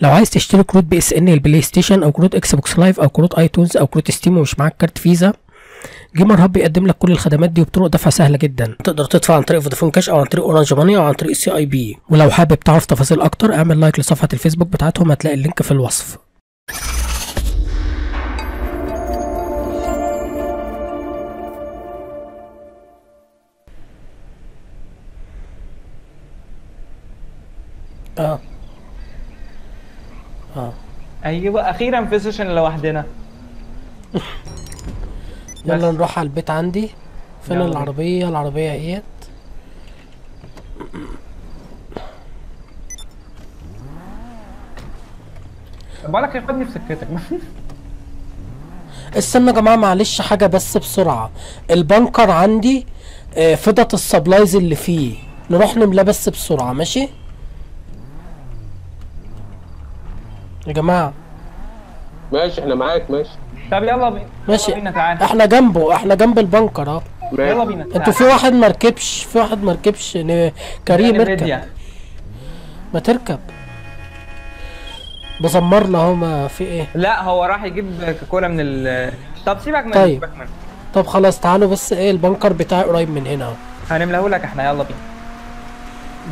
لو عايز تشتري كروت PSN ال PlayStation أو كروت Xbox Live أو كروت iTunes أو كروت Steam ومش معاك كارت فيزا Gamer Hub بيقدم لك كل الخدمات دي وبطرق دفع سهلة جدا. تقدر تدفع عن طريق Vodafone Cash أو عن طريق Orange Money أو عن طريق CIB. ولو حابب تعرف تفاصيل أكتر اعمل like لصفحة الفيسبوك بتاعتهم هتلاقي ال link في الوصف. آه. آه. أيوه أخيرا في سيشن لوحدنا. يلا نروح على البيت عندي. فين يلا. العربية؟ العربية اهيت طب بقول لك إيه، خدني في سكتك. استنى يا جماعة معلش حاجة بس بسرعة. البنكر عندي آه، فضة السبلايز اللي فيه. نروح نملاه بس بسرعة ماشي؟ يا جماعة. ماشي إحنا معاك ماشي. طب يلا بينا ماشي. يلا بينا تعالى إحنا جنبه إحنا جنب البنكر اهو. يلا بينا أنتوا في واحد مركبش في واحد مركبش ن- كريم اركب. ما تركب. بزمرنا اهو ما في إيه. لا هو راح يجيب كولا من ال طب سيبك من طيب. سيبك من طب خلاص تعالوا بس إيه البنكر بتاعي قريب من هنا اهو. هنملاه لك إحنا يلا بينا.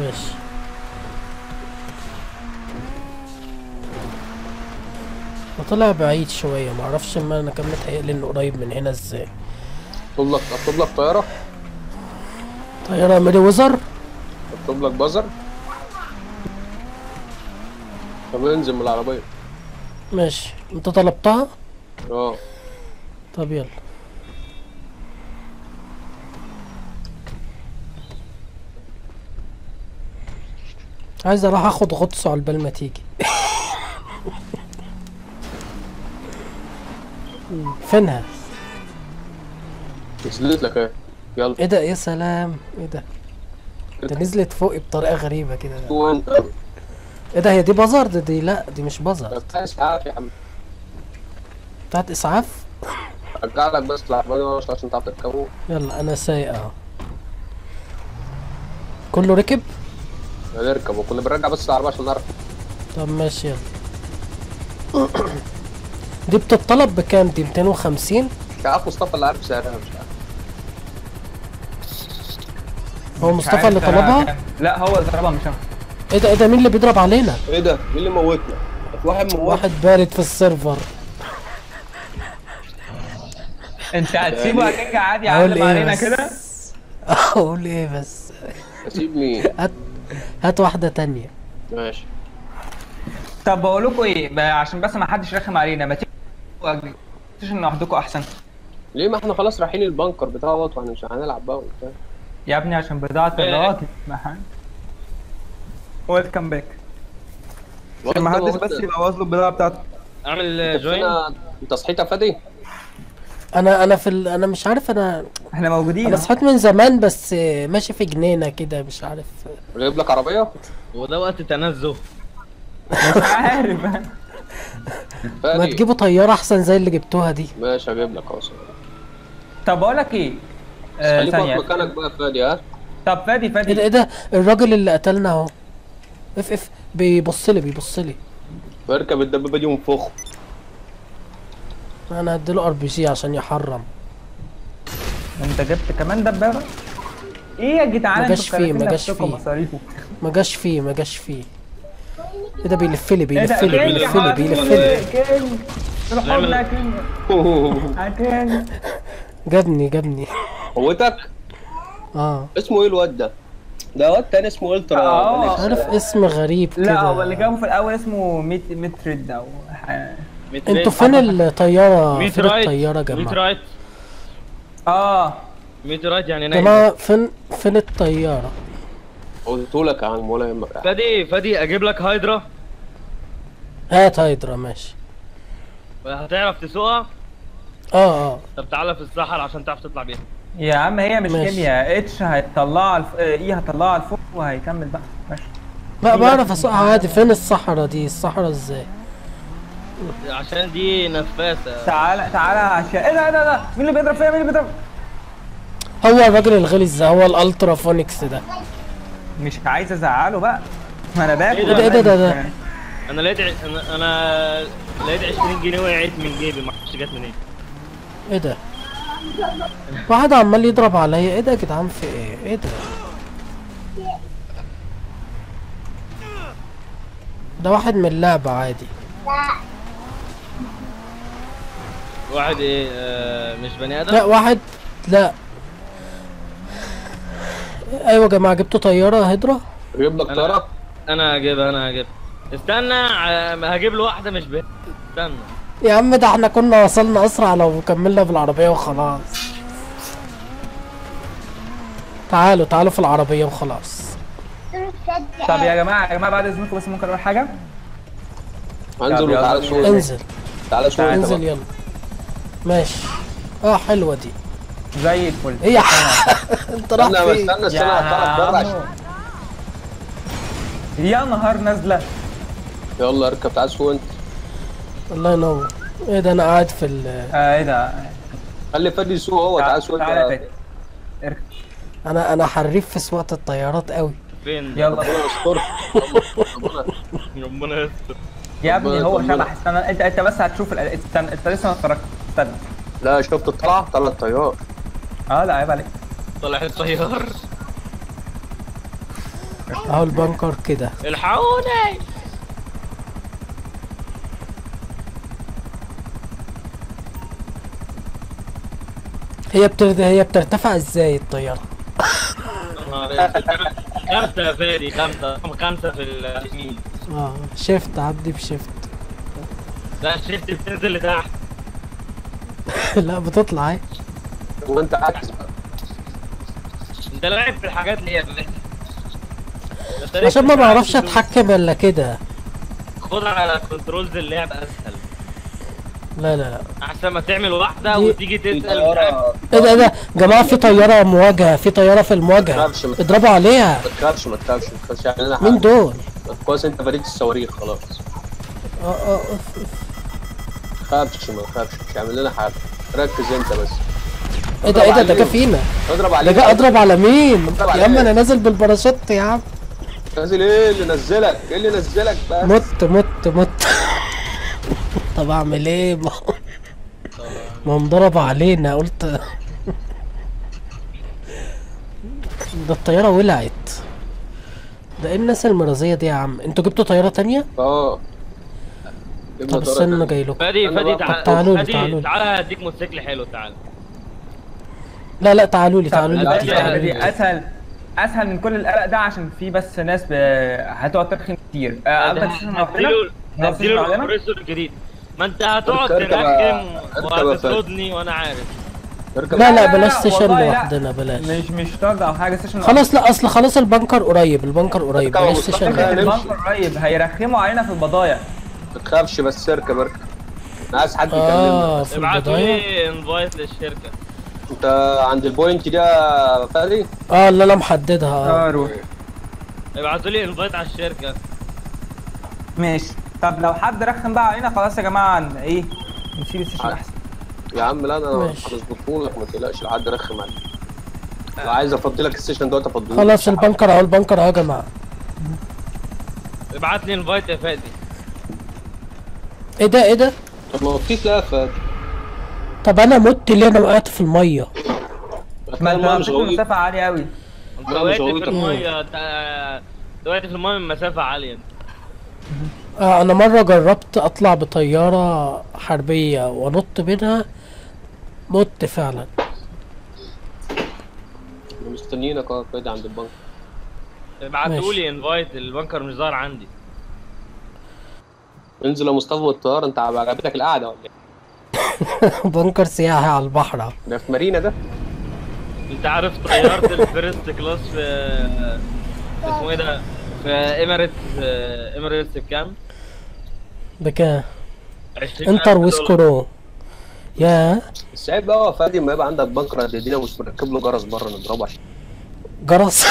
ماشي. وطلع بعيد شوية. معرفش ما أنا كان متهيألي إنه قريب من هنا إزاي. أطلب لك أطلب لك طيارة؟ طيارة ميري وزر؟ أطلب لك بازر؟ طب انزل من العربية. ماشي. أنت طلبتها؟ آه. طب يلا. عايز أروح أخد غطس على البال ما تيجي. فينها؟ نزلت لك اهي. يلا. إيه ده يا سلام. إيه ده؟ ده نزلت فوقي بطريقة غريبة كده. إيه ده هي دي بازار؟ دي لا دي مش بازار. بتاع إسعاف يا عم. بتاعت إسعاف؟ رجع لك بس العربيه عشان تعرف تركبه. يلا أنا سايق أهو. كله ركب؟ نركب وكنا بنرجع بس العربية عشان نعرف. طب ماشي يلا. دي بتطلب بكام؟ دي 250 مش عارف مصطفى اللي عارف سعرها مش عارف. هو مصطفى عارف اللي طلبها. لا هو اللي طلبها مش أنا. إيه ده إيه ده مين اللي بيضرب علينا؟ إيه ده مين اللي موتنا؟ واحد موت. واحد بارد في السيرفر. أنت هتسيبه هترجع عادي أقول يعلم إيه علينا كده؟ أقول إيه بس؟ اسيب مين؟ هات هات واحدة تانية. ماشي. طب بقول لكم إيه عشان بس ما حدش رخم علينا ما ستيشن لوحدكم احسن. ليه ما إحنا خلاص رايحين البنكر بتاع وات وإحنا مش هنلعب بقى وبتاع؟ يا ابني عشان بضاعة حد ويلكم باك عشان ما حدش بس يبوظ له البضاعة بتاعته. اعمل جوين انت صحيت يا فادي؟ أنا أنا في ال... أنا مش عارف أنا إحنا موجودين. أنا. صحيت من زمان بس ماشي في جنينة كده مش عارف. جايب لك عربية؟ وده وقت تنزه. مش عارف. ما تجيبوا طيارة أحسن زي اللي جبتوها دي. ماشي هجيب لك أهو. طب بقول لك إيه؟ آه خليك مكانك بقى فادي ها؟ طب فادي إيه ده فادي إيه ده؟ الراجل اللي قتلنا أهو. إف إف. بيبص لي بيبص لي. واركب الدبابة دي وانفخه. أنا هديله RPG عشان يحرم. أنت جبت كمان دبابة؟ إيه يا جدعان؟ ما جاش فيه، ما جاش فيه. ما جاش فيه ما جاش فيه. إيه ده بيلف لي بيلف لي كينج بيلف لي بيلف لي. جابني جابني. قوتك؟ آه. اسمه إيه الواد ده؟ ده واد تاني اسمه ألترا. آه. عارف اسم غريب لا هو كده اللي جابه في الأول اسمه ميت مترد أو أنتوا فين الطيارة؟ ميت فين رايت. الطيارة يا ميت جماعة؟ رايت. آه. ميت رايت يعني يا نايم. جماعة فين فين الطيارة؟ قلته لك يا عم ولا يهمك فادي فادي أجيب لك هايدرا هات هايدرا ماشي. هتعرف تسوقها؟ آه آه. طب تعالى في الصحراء عشان تعرف تطلع بيها. يا عم هي مش ماشي. كيمياء. اتش هيطلعها الف... إيه هتطلعها لفوق وهيكمل بقى. ماشي. بقى بعرف أسوقها عادي. فين الصحراء دي؟ الصحراء إزاي؟ عشان دي نفاسه تعالى تعالى عشان إيه ده إيه ده إيه ده؟ مين اللي بيضرب فيا؟ مين اللي بيضرب؟ هو الراجل الغلس ده هو الالترا فونكس ده. مش عايز ازعله بقى. ما أنا باكل. إيه ده، إيه ده، ده، ده؟ أنا لقيت أنا أنا لقيت 20 جنيه وقعت من جيبي ما أعرفش جت منين. إيه ده؟ واحد عمال يضرب عليا. إيه ده يا جدعان؟ في إيه؟ إيه ده؟ ده واحد من اللعبة عادي. واحد إيه؟ آه مش بني آدم؟ لا واحد لا. أيوه يا جماعة جبتوا طيارة هيدرا؟ أجيب لك أنا- طياره أنا هجيبها أنا هجيبها. استنى هجيب له واحدة مش بني استنى. يا عم ده إحنا كنا وصلنا أسرع لو كملنا بالعربية وخلاص. تعالوا تعالوا في العربية وخلاص. طب يا جماعة يا جماعة بعد إذنكم بس ممكن أقول حاجة؟ يلا. وتعالى. سوق انزل. تعالى انت انزل. يلا. ماشي. آه حلوة دي. زي الفل. إيه يا انت رايح استنى فين؟ استنى استنى. عشان يا نهار نازلة. يلا اركب تعالى سوق انت؟ الله ينور. إيه ده أنا قاعد في ال آه إيه ده. خلي فادي يسوق هو تعالى سوق تعالى يا انت فادي. اركب. أنا أنا حريف في سواقة الطيارات قوي. فين؟ يلا. ربنا يستر. ربنا- ربنا يستر. يا ابني هو. شبح. استنى انت انت بس هتشوف ال- استنى انت لسه ما اتفرجتش استنى. لا شفت الطلعة؟ طلع الطيار آه لا عيب عليك. طلع الطيار. اهو البنكر كده. الحقوني. هي بترد... هي بترتفع إزاي الطيارة؟ خمسة يا فادي خمسة رقم خمسة في اليمين آه shift عدي ب shift لا shift بتنزل لتحت. لا بتطلع اهي وانت عاكس بقى انت لاعب في الحاجات اللي هي عشان ما بعرفش اتحكم الا كده. خد على controls اللعب أسهل. لا لا لا. احسن ما تعمل واحدة دي- وتيجي تسأل طياره إيه ده إيه ده؟ جماعة في طيارة مواجهة في طيارة في ما اضربوا عليها. ما تخافش ما تخافش ما تخافش يعني أنا مين دول؟ كويس انت فريق الصواريخ خلاص. أه أه أوف، أوف. ما تخافش ما تخافش. مش هيعمل لنا حاجة. ركز انت بس. إيه ده إيه ده ده جه فينا. اضرب ده عليك جه أضرب على مين؟ يا عليه. عم أنا نازل بالباراشوت يا عم. نازل إيه اللي نزلك؟ إيه اللي نزلك بقى؟ مت مت مت. طب أعمل إيه؟ ما ما انضرب علينا قلت. ده الطيارة ولعت. ده إيه الناس المرازية دي يا عم؟ أنتوا جبتوا طيارة تانية؟ آه. طب استنى. جاي لكم. فادي فادي تعالى تعالوا تعالوا. تعالى هديك موتوسيكل حلو تعالى لا لا تعالوا لي تعالوا لي تعالوا لي. أسهل أسهل من كل القلق ده عشان في بس ناس ب... هتقعد ترخم كتير. آه،؟ الكمبريسور الجديد. ما أنت هتقعد ترخم. وهتطردني وأنا عارف. لا لا لا، بلاش لا، سيشن. لوحدنا بلاش. مش مش طرد أو حاجة سيشن خلاص لا أصل خلاص البنكر قريب البنكر قريب بلاش سيشن خير. لوحدنا. البنك قريب هيرخموا علينا في البضايع. ما تخافش بس اركب اركب أنا عايز حد يكلمنا. آه في لي انفايت للشركة. انت عند ال point دي يا فادي؟ آه اللي أنا محددها. آه روح. ابعتوا لي invite على الشركة. ماشي. طب لو حد رخم بقى علينا خلاص يا جماعة ن- إيه نسيب ال session عادي. أحسن. يا عم لا أنا ماشي. هظبطه لك ما تقلقش لحد رخم عليك. لو عايز افضي لك ال session دوت افضيه. خلاص البنكر اهو البنكر اهو يا جماعة. ابعت لي invite يا فادي. إيه ده إيه ده؟ طب ما هو لا يا فادي طب أنا مت ليه؟ أنا وقعت في المية. ما انت مش مسافه غويط مسافة عالية قوي انت وقعت في. المية انت وقعت في المية من مسافة عالية. آه أنا مرة جربت أطلع بطيارة حربية وانط منها. مت فعلا. مستنيينك آه فادي عند البنك. ابعتوا ماشي. لي انفايت البنكر مش ظاهر عندي. انزل يا مصطفى بالطياره أنت عجبتك القعده ولا إيه؟ بنكر سياحي على البحر. ده في مارينا ده؟ انت عارف طيارة الفيرست كلاس في اسمه إيه ده؟ في اميريتس اميريتس بكام؟ بكام؟ 20 انتر ويسكورو يا. بس عيب بقى يا فادي ما يبقى عندك بنك قد الدنيا مش مركب له جرس بره نضربه. عشان جرس.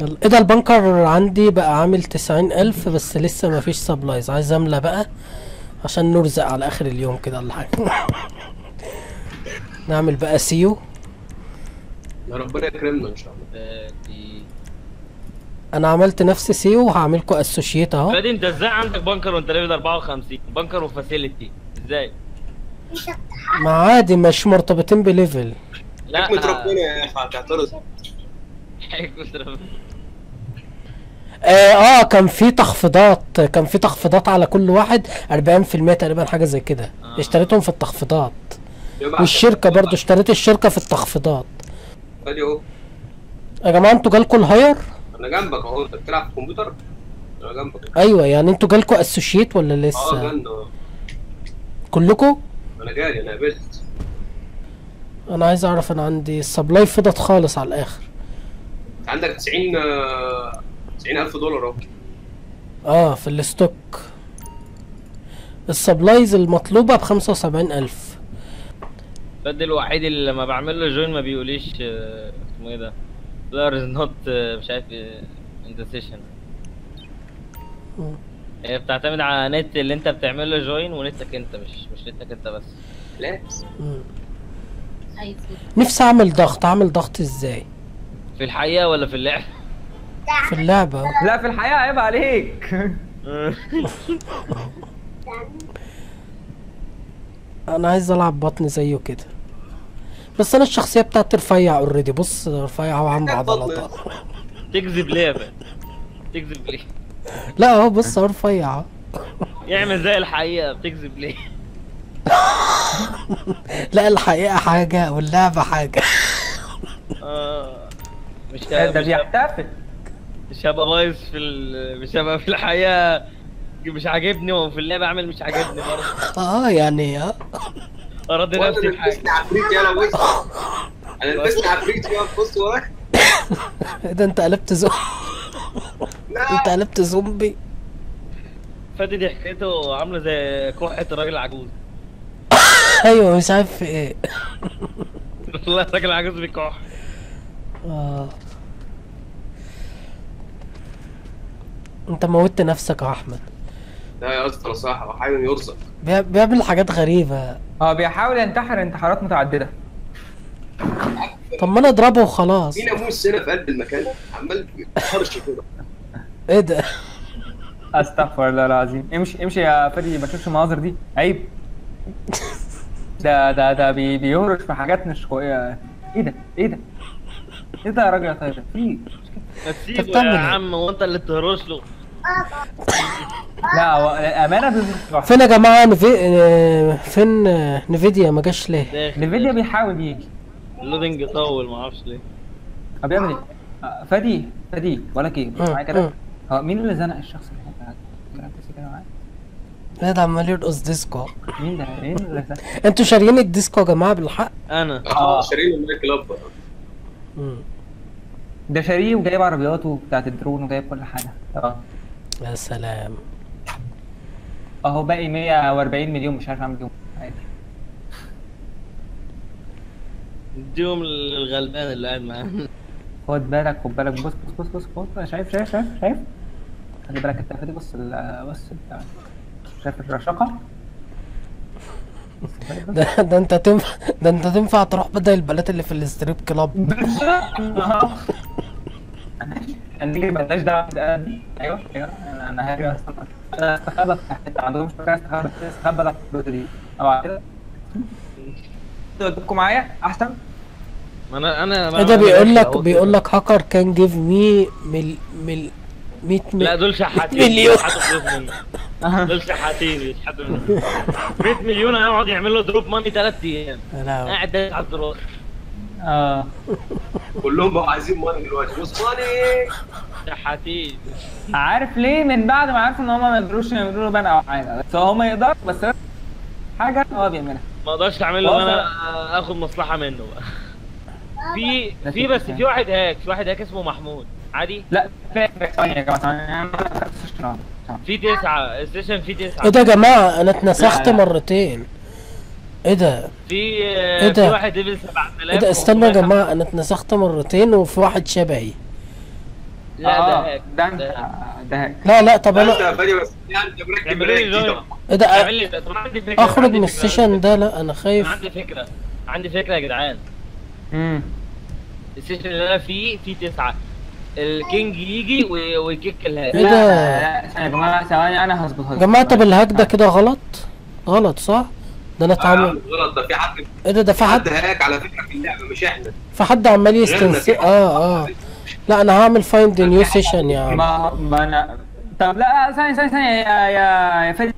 إيه ده ال bunker عندي بقى عامل تسعين ألف بس لسه ما فيش supplies. عايز أملى بقى. عشان نرزق على آخر اليوم كده ولا حاجة. نعمل بقى CEO يا ربنا يكرمنا إن شاء الله. فادي أنا عملت نفسي CEO وهعملكم associate أهو. فادي أنت إزاي عندك bunker وأنت level 54 bunker و facility إزاي؟ ما عادي مش مرتبطين ب level. لا. حكمة ربنا يا أخي هتعترض. حكمة ربنا. آه, آه كان في تخفيضات كان في تخفيضات على كل واحد 40% تقريبا حاجة زي كده. آه. اشتريتهم في التخفيضات. والشركة برضو اشتريت الشركة في التخفيضات. أهو. يا جماعة أنتوا جالكوا الهاير؟ أنا جنبك أهو. أنت بتلعب في الكمبيوتر أنا جنبك. أيوه يعني أنتوا جالكوا اسوشيت ولا آه لسه؟ آه. كلكوا؟ أنا جالي أنا قابلت. أنا عايز أعرف أنا عندي ال supply فضت خالص على الآخر. عندك 90 آه، 90000 دولار أهو. آه في ال stock. ال supplies المطلوبة ب 75000 فادي الوحيد اللي لما بعمل له join ما بيقوليش آه، اسمه إيه ده؟ is not آه، مش عارف the session مم. هي بتعتمد على نت اللي انت بتعمل له join ونتك انت مش مش نتك انت بس. لا مم. نفسي أعمل ضغط. أعمل ضغط إزاي؟ في الحقيقة ولا في اللعب؟ في اللعبة. لا في الحقيقة عيب عليك. أنا عايز ألعب بطن زيه كده. بس أنا الشخصية بتاعتي رفيع already بص رفيع وعنده عضلات. تكذب ليه يا فادي؟ تكذب ليه؟ لا اهو بص اهو رفيع. يعمل زي الحقيقة بتكذب ليه؟ لا الحقيقة حاجة واللعبة حاجة. آه. مش ده بيحتفل. مش هبقى بايظ في ال... مش هبقى في الحقيقة مش عاجبني وفي اللعبة عامل مش عاجبني برضه. آه يعني آه. وأنا نفسي بحاجة لبسني عفريت يلا بص أنا لبسني عفريت يلا بص وراك إيه ده أنت قلبت زومبي أنت قلبت زومبي. فادي دي حكايته عاملة زي كحة الراجل العجوز. أيوه مش عارف في إيه. والله الراجل العجوز بيكح. آه. انت موتت نفسك يا احمد. لا يا اسطى صح هو حي يرزق بيع- بيعمل حاجات غريبة. هو بيحاول ينتحر انتحارات متعددة. طب ما أنا أضربه وخلاص. في ناموس هنا في قلب المكان عمال بيخرش كده. إيه ده؟ أستغفر الله العظيم. امشي امشي يا فادي ما تشوفش المناظر دي. عيب. ده ده ده بي بيهرش في حاجات مش كويسه إيه ده؟ إيه ده؟ إيه ده يا راجل يا طيب؟ في بتعمل يا إيه؟ عم وانت اللي بتهرش له. لا هو أمانة. فين يا جماعة؟ نفي... آه، فين آه، نفيديا؟ ما جاش ليه؟ الفيديو بيحاول يجي. اللودنج طول ما أعرفش ليه. هو بيعمل إيه؟ آه، فادي فادي بقول لك إيه معايا كده. هو مين اللي زنق الشخص اللي كده معايا؟ إيه ده عمال يرقص ديسكو. مين ده؟ مين اللي زنق؟ أنتوا شاريين الديسكو يا جماعة بالحق؟ أنا. آه شارين المايك كلاب. ده شاريه وجايب عربياته بتاعت الدرون وجايب كل حاجة. آه. يا سلام. أهو باقي 140 مليون مش عارف أعمل بيهم عادي اديهم الغلبان اللي قاعد معانا خد بالك خد بالك. بص بص بص بص بص. شايف شايف شايف شايف. خلي بالك أنت فادي بص ال- بص ال- شايف الرشاقة؟ ده, ده أنت تنفع ده أنت تنفع تروح بدل البنات اللي في ال strip club. هنيجي مالناش دعوة أيوه أيوه. أنا أنا هاجي أنا استخبى في حتة عندهم مكان استخبى استخبى لك في البيوت دي. أو كده؟ توديكم معايا؟ أحسن؟ ما أنا أنا إيه ده؟ بيقول لك بيقول لك hacker can give me mil mil 100 لا mil دول شحاتين. مليون. دول شحاتين يشحتوا منه 100 مليون هيقعد يعمل له دروب ماني ثلاث أيام. لا قاعد على الزرار آه. كلهم بقوا عايزين ماني دلوقتي. بص ماني شحاتين عارف ليه؟ من بعد ما عرفوا إن هم ما يقدروش يعملوا له بان أو حاجة. بس هو ما يقدرش بس حاجة هو بيعملها. ما أقدرش اعمل له إن أنا آخد مصلحة منه بقى. في في بس في واحد هاك في واحد هاك اسمه محمود. عادي؟ لا ثواني يا جماعة. في تسعة ال session في تسعة. إيه ده يا جماعة؟ أنا اتنسخت. مرتين. إيه ده؟ في إيه في ده؟ واحد level 7000 إيه ده؟ استنى يا جماعة أنا اتنسخت مرتين وفي واحد شبهي. لا آه، ده hack ده انت ده hack لا لا طب أنا فادي بس. يعني إيه ده؟ فكرة أخرج عندي من. ال session ده. لا أنا خايف. عندي فكرة. عندي فكرة يا جدعان. امم ال session اللي أنا فيه فيه تسعة. ال king يجي وي- وي kick ال hack لا ده؟ يا جماعة ثواني أنا هظبطها يا جماعة طب ال hack ده كده غلط؟ غلط صح؟ ده أنا آه اتعامل غلط ده في حد إيه ده ده في حد hack على فكرة في اللعبة مش إحنا في حد عمال يستنسخ. آه آه لا أنا هعمل find new session يا عم ما ما أنا طب لا ثانية ثانية ثانية يا يا يا فادي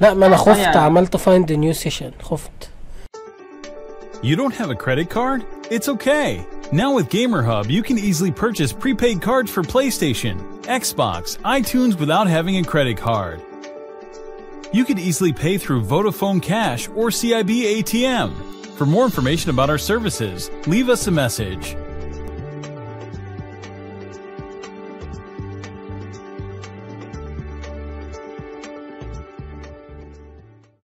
لا ما أنا خفت يعني. عملت find new session خفت You don't have a credit card? It's okay. Now with GamerHub, you can easily purchase prepaid cards for PlayStation, Xbox, iTunes without having a credit card. You could easily pay through Vodafone Cash or CIB ATM. For more information about our services, leave us a message.